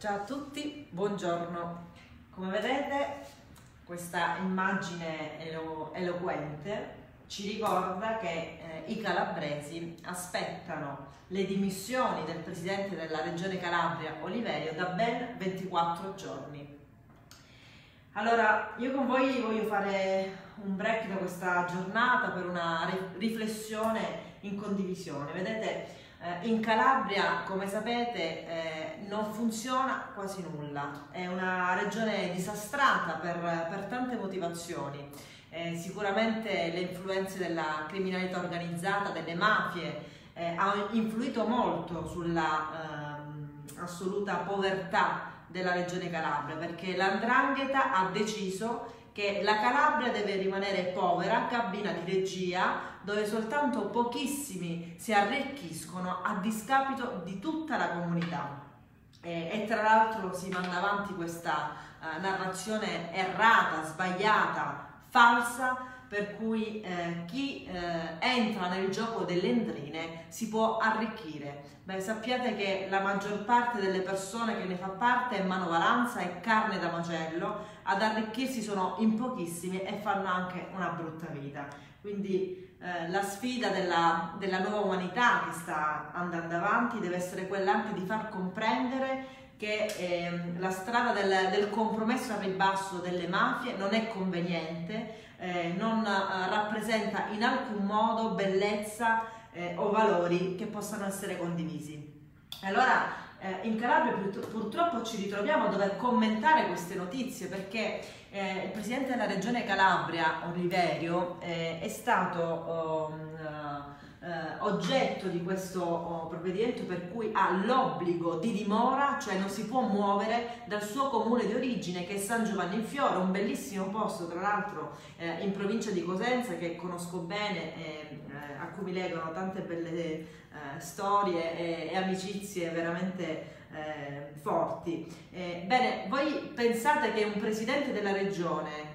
Ciao a tutti, buongiorno. Come vedete questa immagine elo eloquente ci ricorda che eh, i calabresi aspettano le dimissioni del presidente della regione Calabria Oliverio da ben 24 giorni. Allora, io con voi voglio fare un break da questa giornata per una riflessione in condivisione. Vedete, eh, in Calabria, come sapete, eh, non funziona quasi nulla, è una regione disastrata per, per tante motivazioni. Eh, sicuramente le influenze della criminalità organizzata, delle mafie, eh, hanno influito molto sulla ehm, assoluta povertà della regione Calabria perché l'andrangheta ha deciso che la Calabria deve rimanere povera, cabina di regia, dove soltanto pochissimi si arricchiscono a discapito di tutta la comunità. E, e tra l'altro si manda avanti questa uh, narrazione errata, sbagliata, falsa, per cui eh, chi eh, entra nel gioco delle entrine si può arricchire. Beh, sappiate che la maggior parte delle persone che ne fa parte è manovalanza e carne da macello, ad arricchirsi sono in pochissimi e fanno anche una brutta vita. Quindi eh, la sfida della, della nuova umanità che sta andando avanti deve essere quella anche di far comprendere che eh, la strada del, del, compromesso al ribasso delle mafie non è conveniente, eh, non eh, rappresenta in alcun modo bellezza eh, o valori che possano essere condivisi. Allora eh, in Calabria purtroppo ci ritroviamo a dover commentare queste notizie perché eh, il presidente della regione Calabria, Oliverio, è stato... Um, eh, oggetto di questo oh, provvedimento per cui ha l'obbligo di dimora, cioè non si può muovere dal suo comune di origine che è San Giovanni in Fiore, un bellissimo posto tra l'altro eh, in provincia di Cosenza che conosco bene e eh, a cui mi legano tante belle eh, storie e, e, amicizie veramente eh, forti. Eh, bene, voi pensate che un presidente della regione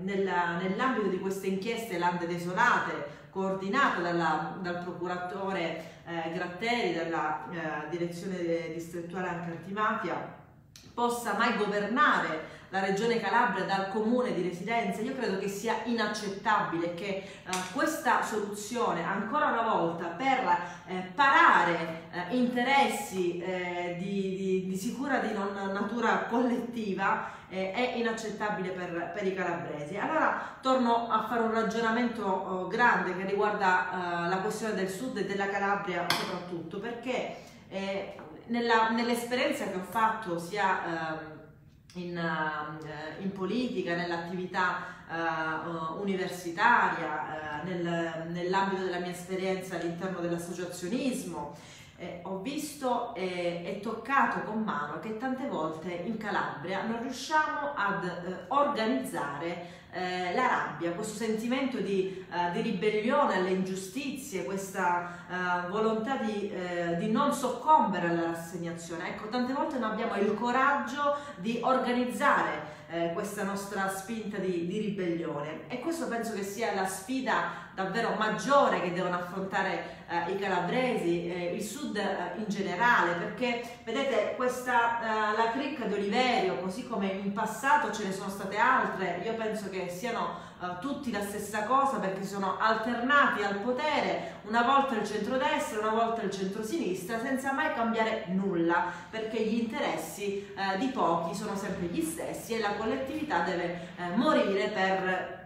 nell'ambito di queste inchieste lande desolate coordinata dalla, dal procuratore eh, Gratteri, dalla eh, direzione distrettuale antimafia, possa mai governare la regione Calabria dal comune di residenza, io credo che sia inaccettabile che eh, questa soluzione ancora una volta per eh, parare eh, interessi eh, di, di, di, sicura di non natura collettiva eh, è inaccettabile per, per, i calabresi. Allora torno a fare un ragionamento oh, grande che riguarda eh, la questione del sud e della Calabria soprattutto perché nell'esperienza che ho fatto sia ehm, in, uh, in, politica, nell'attività uh, universitaria, uh, nel, nell'ambito della mia esperienza all'interno dell'associazionismo, eh, ho visto e, toccato con mano che tante volte in Calabria non riusciamo ad eh, organizzare eh, la rabbia, questo sentimento di, uh, di, ribellione alle ingiustizie, questa uh, volontà di, uh, di, non soccombere alla rassegnazione. Ecco, tante volte non abbiamo il coraggio di organizzare eh, questa nostra spinta di, di, ribellione e questo penso che sia la sfida davvero maggiore che devono affrontare eh, i calabresi, eh, il sud eh, in generale, perché vedete questa, eh, la cricca di Oliverio, così come in passato ce ne sono state altre, io penso che siano eh, tutti la stessa cosa perché sono alternati al potere, una volta il centrodestra, una volta il centrosinistra, senza mai cambiare nulla, perché gli interessi eh, di pochi sono sempre gli stessi e la collettività deve morire per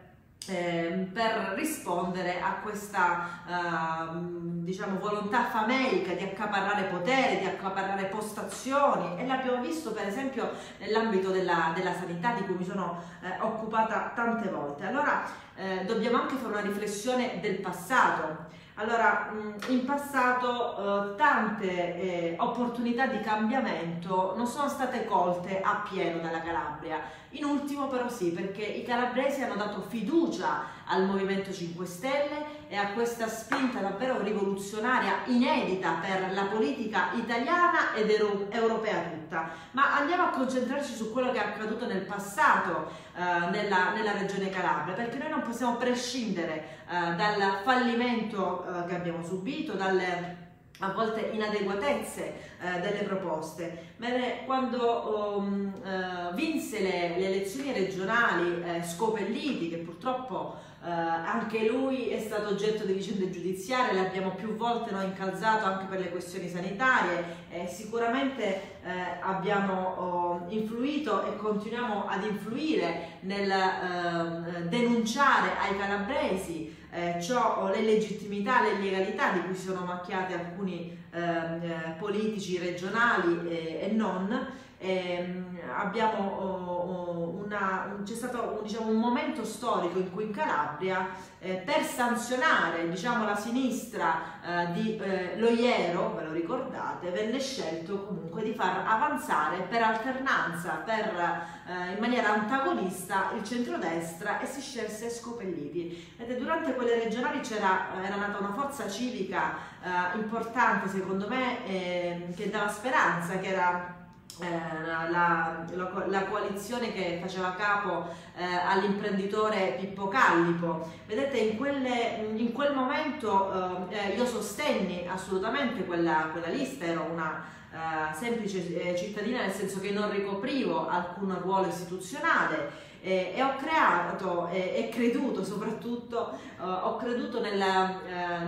eh, per rispondere a questa eh, diciamo, volontà famelica di accaparrare potere, di accaparrare postazioni e l'abbiamo visto per esempio nell'ambito della, della, sanità di cui mi sono eh, occupata tante volte. Allora eh, dobbiamo anche fare una riflessione del passato. Allora, in passato eh, tante eh, opportunità di cambiamento non sono state colte a pieno dalla Calabria. In ultimo però sì, perché i calabresi hanno dato fiducia al Movimento 5 Stelle e a questa spinta davvero rivoluzionaria, inedita per la politica italiana ed europea tutta. Ma andiamo a concentrarci su quello che è accaduto nel passato eh, nella, nella, regione Calabria, perché noi non possiamo prescindere eh, dal fallimento eh, che abbiamo subito, dalle a volte inadeguatezze eh, delle proposte. Bene, quando um, uh, vinse le, le, elezioni regionali eh, Scopelliti, che purtroppo eh, anche lui è stato oggetto di vicende giudiziarie, l'abbiamo più volte no, incalzato anche per le questioni sanitarie, eh, sicuramente eh, abbiamo oh, influito e continuiamo ad influire nel ehm, denunciare ai calabresi eh, ciò, le legittimità, le illegalità di cui si sono macchiati alcuni ehm, eh, politici regionali e, e non. Eh, abbiamo, oh, oh, una, c'è stato diciamo, un momento storico in cui in Calabria eh, per sanzionare diciamo, la sinistra eh, di eh, Loiero, ve lo ricordate, venne scelto comunque di far avanzare per alternanza, per, eh, in maniera antagonista il centrodestra e si scelse Scopelliti. Vedete, durante quelle regionali c'era, era nata una forza civica eh, importante secondo me ehm, che dava speranza, che era eh, la, la, la, coalizione che faceva capo eh, all'imprenditore Pippo Callipo. Vedete, in, quelle, in quel momento eh, io sostenni assolutamente quella, quella lista, ero una eh, semplice eh, cittadina nel senso che non ricoprivo alcun ruolo istituzionale eh, e ho creato eh, e creduto soprattutto, ho creduto nella,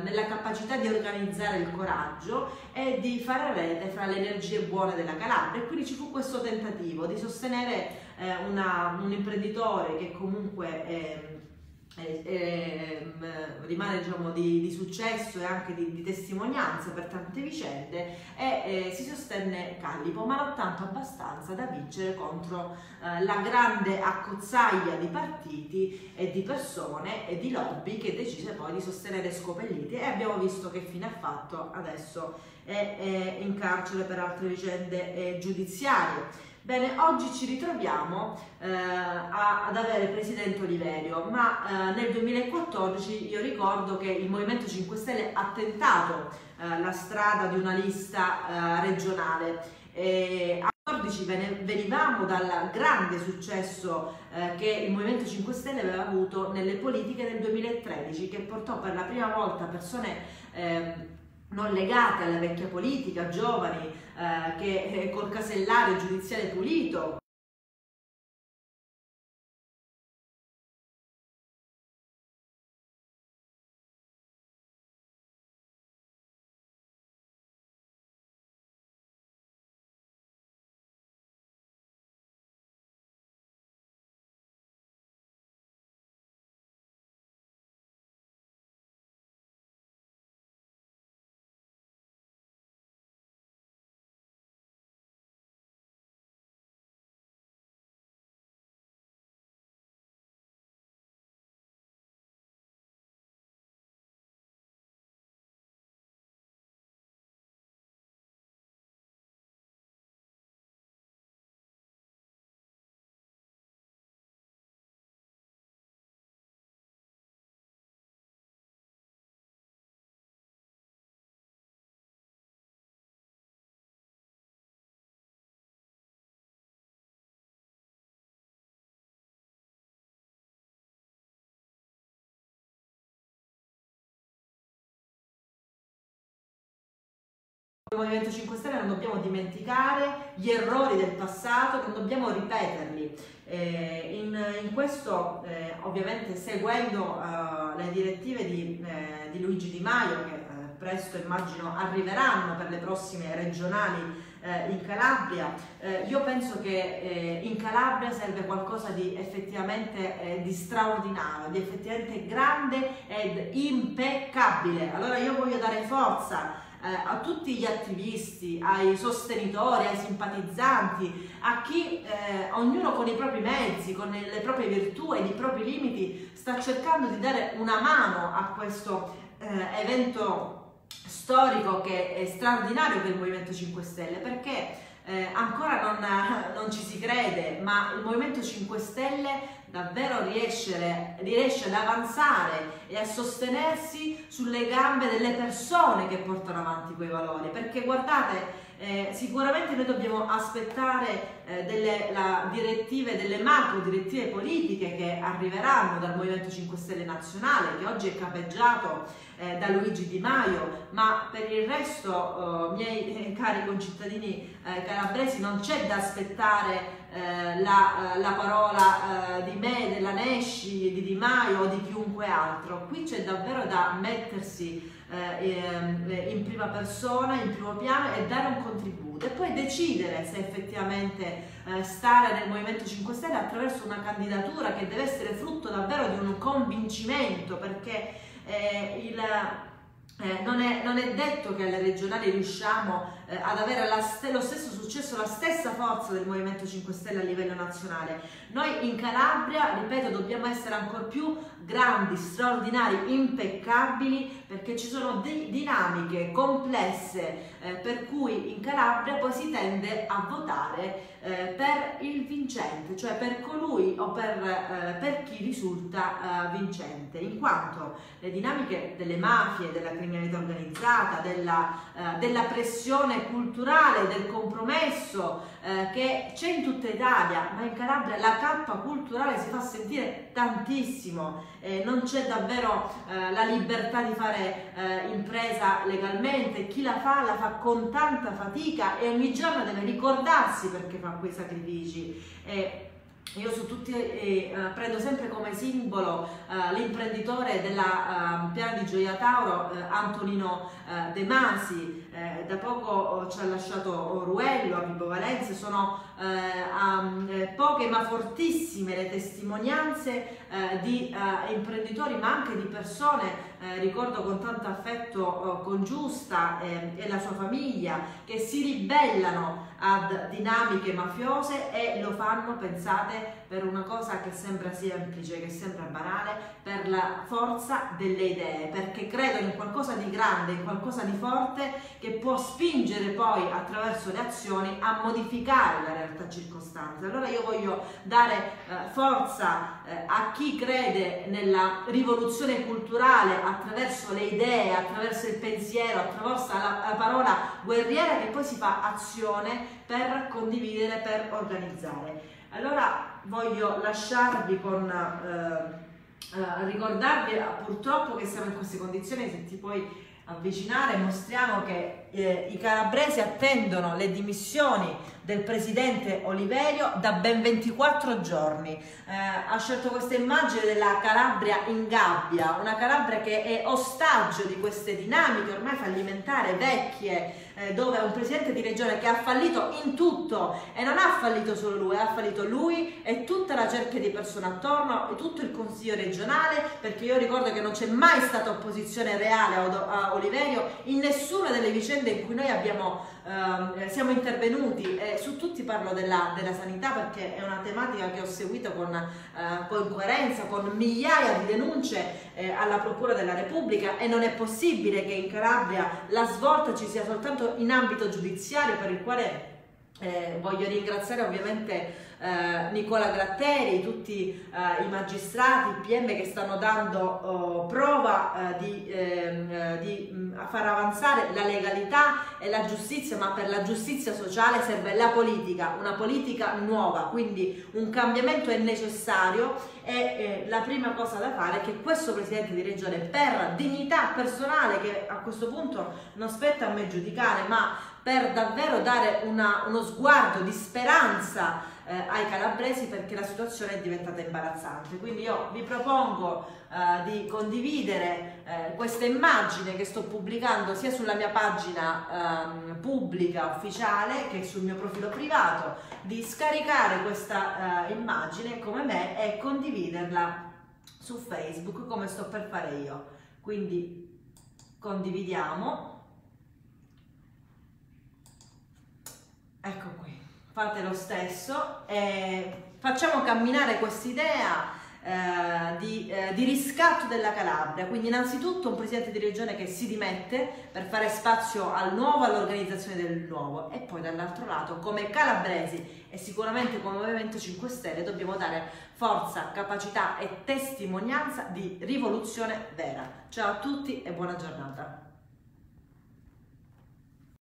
nella, capacità di organizzare il coraggio e di fare rete fra le energie buone della Calabria. E quindi ci fu questo tentativo di sostenere una, un imprenditore che comunque ehm, eh, eh, rimane diciamo, di, di, successo e anche di, di, testimonianza per tante vicende e eh, si sostenne Callipo ma non tanto abbastanza da vincere contro eh, la grande accozzaglia di partiti e di persone e di lobby che decise poi di sostenere Scopelliti. E abbiamo visto che fine ha fatto adesso è, è in carcere per altre vicende eh, giudiziarie Bene, oggi ci ritroviamo eh, a, ad avere Presidente Oliverio, ma eh, nel 2014 io ricordo che il Movimento 5 Stelle ha tentato eh, la strada di una lista eh, regionale. E a 2014 venivamo dal grande successo eh, che il Movimento 5 Stelle aveva avuto nelle politiche del 2013, che portò per la prima volta persone ehm, non legate alla vecchia politica, giovani, eh, che eh, col casellario giudiziario pulito, Come Movimento 5 Stelle non dobbiamo dimenticare gli errori del passato, non dobbiamo ripeterli. Eh, in, in, questo, eh, ovviamente, seguendo uh, le direttive di, eh, di, Luigi Di Maio, che eh, presto immagino arriveranno per le prossime regionali eh, in Calabria, eh, io penso che in Calabria serve qualcosa di effettivamente di straordinario, di effettivamente grande ed impeccabile. Allora io voglio dare forza eh, a tutti gli attivisti, ai sostenitori, ai simpatizzanti, a chi eh, ognuno con i propri mezzi, con le proprie virtù e i propri limiti sta cercando di dare una mano a questo eh, evento storico che è straordinario per il Movimento 5 Stelle perché eh, ancora non, non, ci si crede, ma il Movimento 5 Stelle davvero riesce, riesce, ad avanzare e a sostenersi sulle gambe delle persone che portano avanti quei valori, perché guardate, Eh, sicuramente noi dobbiamo aspettare eh, delle direttive, delle macro direttive politiche che arriveranno dal Movimento 5 Stelle nazionale, che oggi è capeggiato eh, da Luigi Di Maio, ma per il resto, eh, miei cari concittadini eh, calabresi, non c'è da aspettare eh, la, la, parola di me, della Nesci, di Di Maio o di chiunque altro. Qui c'è davvero da mettersi eh, in prima persona, in primo piano e dare un contributo e poi decidere se effettivamente eh, stare nel Movimento 5 Stelle attraverso una candidatura che deve essere frutto davvero di un convincimento perché eh, il, eh, non, è, non, è, detto che alle regionali riusciamo eh, ad avere st- lo stesso successo, la stessa forza del Movimento 5 Stelle a livello nazionale. Noi in Calabria, ripeto, dobbiamo essere ancora più grandi, straordinari, impeccabili, perché ci sono di- dinamiche complesse eh, per cui in Calabria poi si tende a votare eh, per il vincente, cioè per colui o per, eh, per chi risulta eh, vincente, in quanto le dinamiche delle mafie, della criminalità organizzata, della, eh, della pressione culturale, del compromesso eh, che c'è in tutta Italia, ma in Calabria la cappa culturale si fa sentire tantissimo, eh, non c'è davvero eh, la libertà di fare eh, impresa legalmente, chi la fa la fa con tanta fatica e ogni giorno deve ricordarsi perché fa quei sacrifici. Io su tutti eh, eh, prendo sempre come simbolo eh, l'imprenditore della eh, Piana di Gioia Tauro, eh, Antonino eh, De Masi, da poco oh, ci ha lasciato Ruello, a Vibo Valenze, sono um, poche ma fortissime le testimonianze di imprenditori ma anche di persone ricordo con tanto affetto eh, con Giusta e la sua famiglia, che si ribellano ad dinamiche mafiose e lo fanno, pensate, per una cosa che sembra semplice, che sembra banale, per la forza delle idee, perché credono in qualcosa di grande, in qualcosa di forte che può spingere poi attraverso le azioni a modificare la realtà circostante. Allora io voglio dare eh, forza eh, a chi crede nella rivoluzione culturale, attraverso le idee, attraverso il pensiero, attraverso la, la parola guerriera che poi si fa azione per condividere, per organizzare. Allora voglio lasciarvi con eh, eh, ricordarvi eh, purtroppo che siamo in queste condizioni, se ti puoi avvicinare mostriamo che eh, i calabresi attendono le dimissioni del presidente Oliverio da ben 24 giorni. Eh, ha scelto questa immagine della Calabria in gabbia, una Calabria che è ostaggio di queste dinamiche ormai fallimentari, vecchie, eh, dove un presidente di regione che ha fallito in tutto e non ha fallito solo lui, ha fallito lui e tutta la cerchia di persone attorno e tutto il consiglio regionale, perché io ricordo che non c'è mai stata opposizione reale a Oliverio in nessuna delle vicende in cui noi abbiamo, eh, siamo intervenuti. Eh, su tutti parlo della, della, sanità perché è una tematica che ho seguito con, eh, con coerenza, con migliaia di denunce eh, alla Procura della Repubblica e non è possibile che in Calabria la svolta ci sia soltanto in ambito giudiziario per il quale eh, voglio ringraziare ovviamente eh, Nicola Gratteri, tutti eh, i magistrati, il PM che stanno dando oh, prova eh, di, ehm, eh, di mm, far avanzare la legalità e la giustizia, ma per la giustizia sociale serve la politica, una politica nuova, quindi un cambiamento è necessario e eh, la prima cosa da fare è che questo Presidente di Regione per dignità personale, che a questo punto non spetta a me giudicare, ma per davvero dare una, uno sguardo di speranza eh, ai calabresi perché la situazione è diventata imbarazzante. Quindi io vi propongo eh, di condividere eh, questa immagine che sto pubblicando sia sulla mia pagina ehm, pubblica ufficiale che sul mio profilo privato, di scaricare questa eh, immagine come me e condividerla su Facebook come sto per fare io. Quindi condividiamo. Ecco qui fate lo stesso e facciamo camminare quest'idea eh, di, eh, di, riscatto della Calabria. Quindi innanzitutto un presidente di regione che si dimette per fare spazio al nuovo, all'organizzazione del nuovo e poi dall'altro lato come calabresi e sicuramente come Movimento 5 Stelle dobbiamo dare forza, capacità e testimonianza di rivoluzione vera. Ciao a tutti e buona giornata.